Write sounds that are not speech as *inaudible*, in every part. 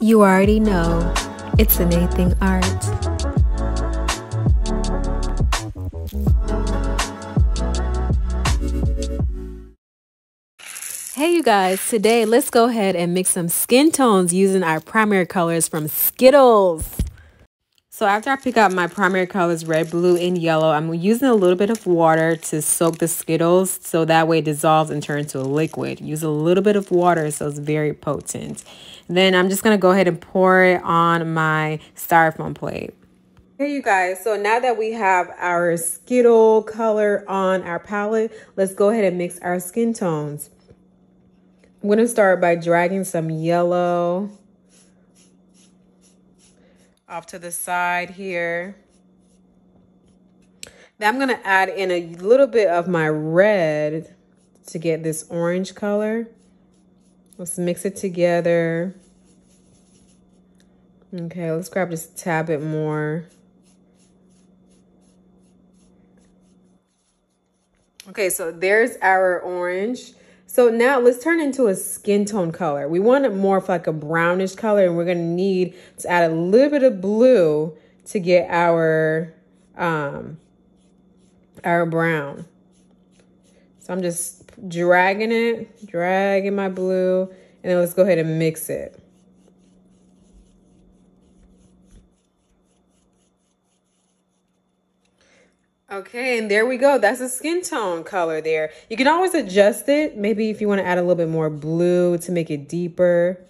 You already know it's ANAYthing Art. Hey you guys, today let's go ahead and mix some skin tones using our primary colors from Skittles. So after I pick out my primary colors, red, blue, and yellow, I'm using a little bit of water to soak the Skittles so that way it dissolves and turns to a liquid. Use a little bit of water so it's very potent. Then I'm just going to go ahead and pour it on my styrofoam plate. Hey you guys, so now that we have our Skittle color on our palette, let's go ahead and mix our skin tones. I'm going to start by dragging some yellow off to the side here. Now I'm going to add in a little bit of my red to get this orange color. Let's mix it together. Okay, let's grab just a tad bit more. Okay, so there's our orange. So now let's turn into a skin tone color. We want it more of like a brownish color and we're gonna need to add a little bit of blue to get our, um, our brown. So I'm just dragging it, dragging my blue, and then let's go ahead and mix it. Okay, and there we go. That's a skin tone color there. You can always adjust it. Maybe if you want to add a little bit more blue to make it deeper.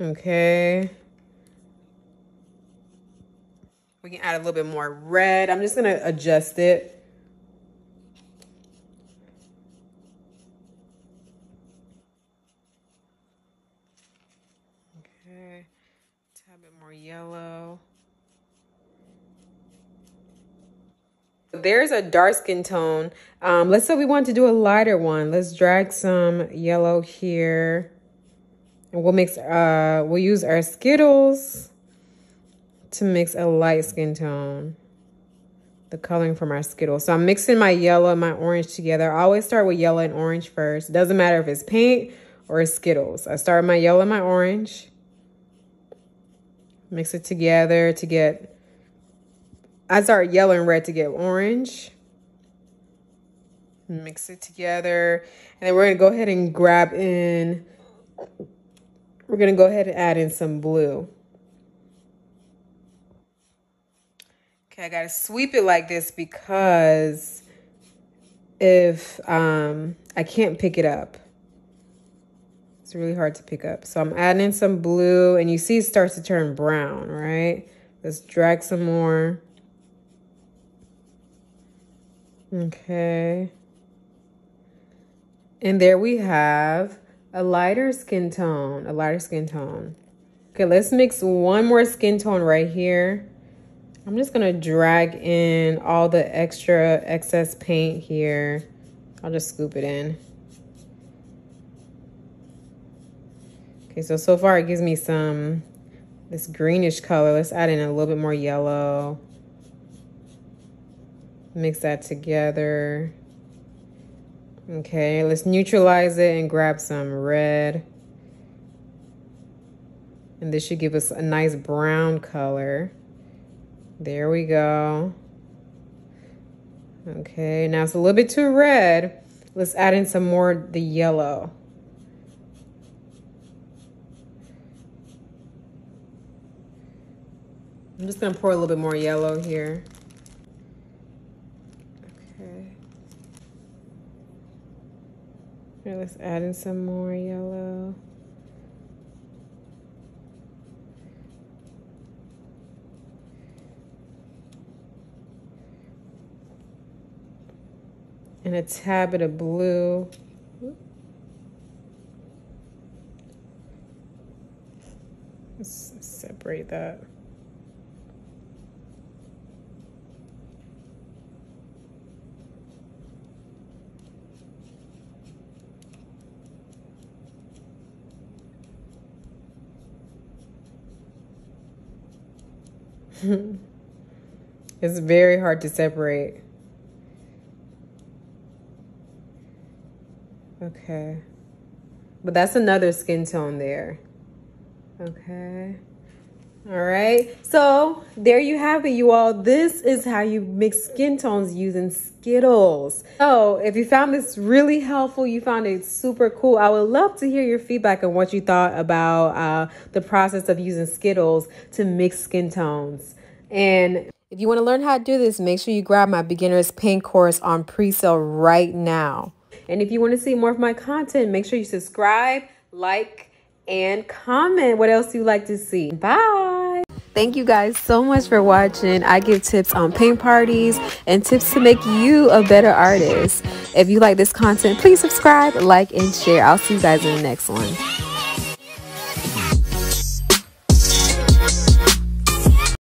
Okay. We can add a little bit more red. I'm just going to adjust it. Okay. A bit more yellow. There's a dark skin tone. Um, let's say we want to do a lighter one. Let's drag some yellow here. And we'll mix, uh, we'll use our Skittles to mix a light skin tone. The coloring from our Skittles. So I'm mixing my yellow and my orange together. I always start with yellow and orange first. Doesn't matter if it's paint or Skittles. I start my yellow and my orange. Mix it together to get I start yellow and red to get orange. Mix it together. And then we're going to go ahead and grab in, we're going to go ahead and add in some blue. Okay, I got to sweep it like this because if um, I can't pick it up. It's really hard to pick up. So I'm adding in some blue and you see it starts to turn brown, right? Let's drag some more. Okay. And there we have a lighter skin tone, a lighter skin tone. Okay, let's mix one more skin tone right here. I'm just gonna drag in all the extra excess paint here. I'll just scoop it in. Okay, so, so far it gives me some, this greenish color. Let's add in a little bit more yellow. Mix that together. Okay, let's neutralize it and grab some red. And this should give us a nice brown color. There we go. Okay, now it's a little bit too red. Let's add in some more the yellow. I'm just gonna pour a little bit more yellow here. Here, let's add in some more yellow. And a tad bit of blue. Let's separate that. *laughs* it's very hard to separate. Okay. But that's another skin tone there. Okay. All right. So there you have it, you all. This is how you mix skin tones using Skittles. So if you found this really helpful, you found it super cool, I would love to hear your feedback on what you thought about uh, the process of using Skittles to mix skin tones. And if you want to learn how to do this, make sure you grab my beginner's paint course on pre-sale right now. And if you want to see more of my content, make sure you subscribe, like, and comment what else you like to see. Bye. Thank you guys so much for watching. I give tips on paint parties and tips to make you a better artist. If you like this content, please subscribe, like, and share. I'll see you guys in the next one.